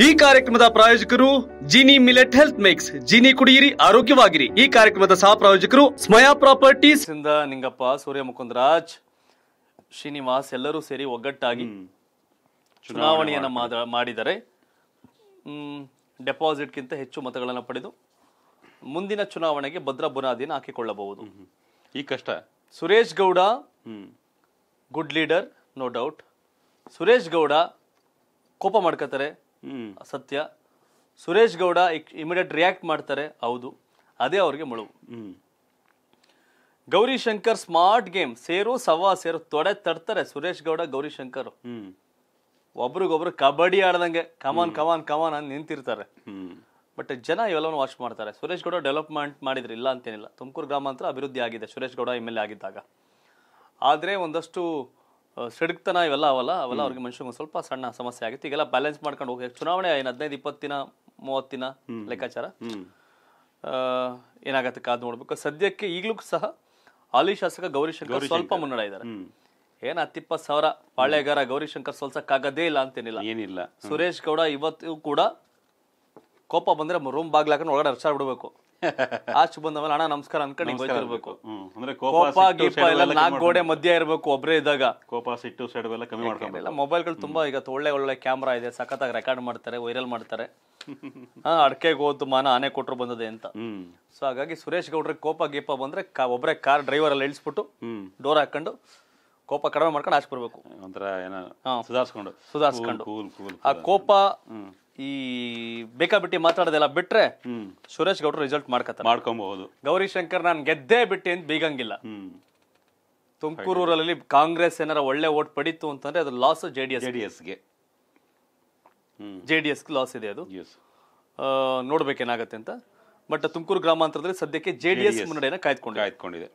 ಈ ಕಾರ್ಯಕ್ರಮದ ಪ್ರಾಯೋಜಕರು Gini millet health mix. Gini ಕುಡಿಯಿರಿ ಆರೋಗ್ಯವಾಗಿರಿ. ಈ ಕಾರ್ಯಕ್ರಮದ ಸಹ ಪ್ರಾಯೋಜಕರು ಸ್ಮಯಾ ಪ್ರಾಪರ್ಟೀಸ್. ಇಂದ ನಿಂಗಪ್ಪ ಸೂರ್ಯ ಮುಕುಂದರಾಜ್ ಶ್ರೀನಿವಾಸ್ ಎಲ್ಲರೂ ಸೇರಿ ಒಗ್ಗಟ್ಟಾಗಿ ಚುನಾವಣೆಯನ್ನು ಮಾದ- ಮಾಡಿದರೆ ಡೆಪಾಸಿಟ್ ಡೆಪಾಸಿಟ್ಗಿಂತ ಹೆಚ್ಚು ಮತಗಳನ್ನು ಪಡೆದು ಮುಂದಿನ ಚುನಾವಣೆಗೆ ಭದ್ರ ಬುನಾದಿಯನ್ನು ಹಾಕಿಕೊಳ್ಳಬಹುದು. ಈ ಕಷ್ಟ. Suresh Gowda hmm. Good leader no doubt Suresh Gowda ಕೋಪ ಮಾಡ್ಕೋತಾರೆ ಸತ್ಯ ಸುರೇಶ್ ಗೌಡ ಇಮಿಡಿಯೇಟ್ ರಿಯಾಕ್ಟ್ ಮಾಡ್ತಾರೆ ಹೌದು. ಅದೇ ಅವ್ರಿಗೆ ಮುಳುವು hmm. Gowri Shankar smart game ಸೇರು ಸವಾ ಸೇರು ತೊಡೆ ತಡ್ತಾರೆ ಸುರೇಶ್ ಗೌಡ ಗೌರಿ ಶಂಕರ್. ಒಬ್ರಿಗೊಬ್ರು ಕಬಡ್ಡಿ ಆಡ್ದಂಗೆ ಕಮಾನ್ ಕಮಾನ್ ಕಮಾನ್ ಅಂತ ನಿಂತಿರ್ತಾರೆ. ಬಟ್ ಜನ ಇವೆಲ್ಲವನ್ನು ವಾಚ್ ಮಾಡ್ತಾರೆ. ಸುರೇಶ್ ಗೌಡ ಡೆವಲಪ್ಮೆಂಟ್ ಮಾಡಿದ್ರು ಇಲ್ಲ ಅಂತೇನಿಲ್ಲ. ತುಮಕೂರು ಗ್ರಾಮಾಂತರ ಅಭಿವೃದ್ಧಿ ಆಗಿದೆ Suresh Gowda M L A ಆಗಿದ್ದಾಗ. ಆದರೆ ಒಂದಷ್ಟು ಸಿಡುಕ್ತನ ಇವೆಲ್ಲ ಅವಲ್ಲ ಅವೆಲ್ಲ ಅವ್ರಿಗೆ ಮನುಷ್ಯನಿಗೆ ಒಂದು ಸ್ವಲ್ಪ ಸಣ್ಣ ಸಮಸ್ಯೆ ಆಗಿತ್ತು. ಈಗೆಲ್ಲ ಬ್ಯಾಲೆನ್ಸ್ ಮಾಡ್ಕೊಂಡು ಹೋಗಿ ಚುನಾವಣೆ ಏನು ಹದಿನೈದು ಇಪ್ಪತ್ತಿನ ಮೂವತ್ತಿನ ಲೆಕ್ಕಾಚಾರ. ಏನಾಗತ್ತೆ ಕಾದು ನೋಡ್ಬೇಕು. ಸದ್ಯಕ್ಕೆ ಈಗಲೂ ಸಹ ಹಾಲಿ ಶಾಸಕ ಗೌರಿಶಂಕರ್ ಸ್ವಲ್ಪ ಮುನ್ನಡೆ ಇದ್ದಾರೆ ಏನ್ ಹತ್ತಿಪ್ಪತ್ತು ಸಾವಿರ ಪಾಳೆಗಾರ ಗೌರಿಶಂಕರ್ ಸೋಲ್ಸಕ್ಕಾಗದೇ ಇಲ್ಲ ಅಂತೇನಿಲ್ಲ. ಏನಿಲ್ಲ. ಸುರೇಶ್ ಗೌಡ ಇವತ್ತು ಕೂಡ ಕೋಪ ಬಂದ್ರೆ ರೂಮ್ ಬಾಗ್ಲಾಕೊಂಡು ಒಳಗಡೆ ಹರ್ಚಾಡ್ ಬಿಡ್ಬೇಕು ಆಚೆ ಬಂದವಲ್ಲ ಅಣ್ಣ ನಮಸ್ಕಾರ ಅನ್ಕೊಂಡು ಅಂದ್ರೆ ಕೋಪ ಗೀಪ ಎಲ್ಲ ನಾಲ್ಕ್ ಗೋಡೆ ಮಧ್ಯ ಇರಬೇಕು ಒಬ್ರೇ ಇದ್ದಾಗ. ಕೋಪ ಸಿಟ್ಟು ಸೈಡ್ ಎಲ್ಲ ಕಮ್ಮಿ ಮಾಡ್ಕೊಂಡಿಲ್ಲ ಮೊಬೈಲ್ ಮೊಬೈಲ್ಗಳು ತುಂಬಾ ಈಗ ಒಳ್ಳೆ ಒಳ್ಳೆ ಕ್ಯಾಮ್ರಾ ಇದೆ ಸಖತ್ತಾಗಿ ರೆಕಾರ್ಡ್ ಮಾಡ್ತಾರೆ ವೈರಲ್ ಮಾಡ್ತಾರೆ. ಹಾ ಅಡಕೆಗೆ ಹೋದ್ದು ಮಾನ ಆನೆ ಕೊಟ್ರು ಬಂದದೆ ಅಂತ. ಸೊ ಹಾಗಾಗಿ ಸುರೇಶ್ ಗೌಡ್ರ ಕೋಪ ಗೀಪ ಬಂದ್ರೆ ಒಬ್ಬರೇ ಒಬ್ರೇ ಕಾರ್ ಡ್ರೈವರ್ ಎಲ್ಲ ಇಳಿಸ್ಬಿಟ್ಟು ಡೋರ್ ಹಾಕೊಂಡು ಕೋಪ ಕಡಿಮೆ ಮಾಡ್ಕೊಂಡು ಆಚೆ ಬರ್ಬೇಕು. ಒಂಥರ ಏನೋ. ಸುಧಾರಿಸ್ಕೊಂಡು. ಸುಧಾರಿಸ್ಕೊಂಡು. ಆ ಕೋಪ ಈ ಬೇಕಾಬಿಟ್ಟಿ ಮಾತಾಡೋದೆಲ್ಲ ಬಿಟ್ರೆ ಹ್ಮ್. ಸುರೇಶ್ ಗೌಡ್ರು ರಿಸಲ್ಟ್ ಮಾಡ್ಕೋತ ಮಾಡ್ಕೊಬಹುದು. ಗೌರಿ ಶಂಕರ್ ನಾನು ಗೆದ್ದೇ ಬಿಟ್ಟಿ ಅಂತ ಬೀಗಂಗಿಲ್ಲ. ತುಮಕೂರು ತುಮಕೂರಲ್ಲಿ ಕಾಂಗ್ರೆಸ್ ಏನಾರ ಒಳ್ಳೆ ಓಟ್ ಪಡಿತು ಅಂತಂದ್ರೆ ಅದು loss J D S J D S J D S loss ಇದೆ ಅದು. ನೋಡ್ಬೇಕೇನಾಗತ್ತೆ ಅಂತ. ಬಟ್ ತುಮಕೂರು ಗ್ರಾಮಾಂತರದಲ್ಲಿ ಸದ್ಯಕ್ಕೆ ಜೆ ಡಿ ಎಸ್ ಮುನ್ನಡೆಯನ್ನು ಕಾಯ್ದುಕೊಂಡು ಕಾಯ್ದುಕೊಂಡಿದೆ.